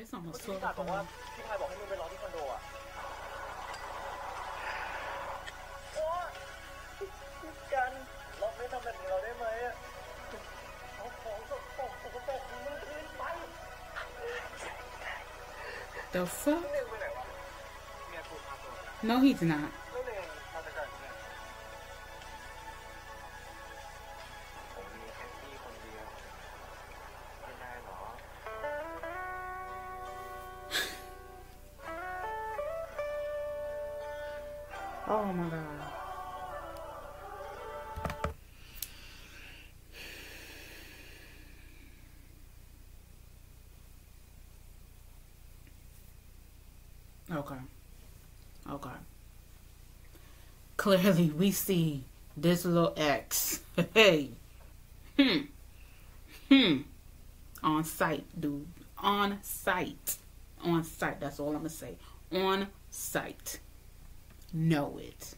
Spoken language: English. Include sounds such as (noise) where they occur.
It's almost พี่ 12 ชายบอกว่า o'clock. พี่ชายบอกให้มึงไปรอที่คอนโดอ่ะโอ๊ยกันเราไม่ทำแบบนี้เราได้ไหมอะเอาของสกปรกสกปรกของมึงคืนไป The fuck? เน่งไปไหนวะเมียกูพาตัว No, he's not. Oh my god. Okay. Okay. Clearly, we see this little X. (laughs) Hey. Hmm. Hmm. On site, dude. On site. On site. That's all I'm going to say. On site know it.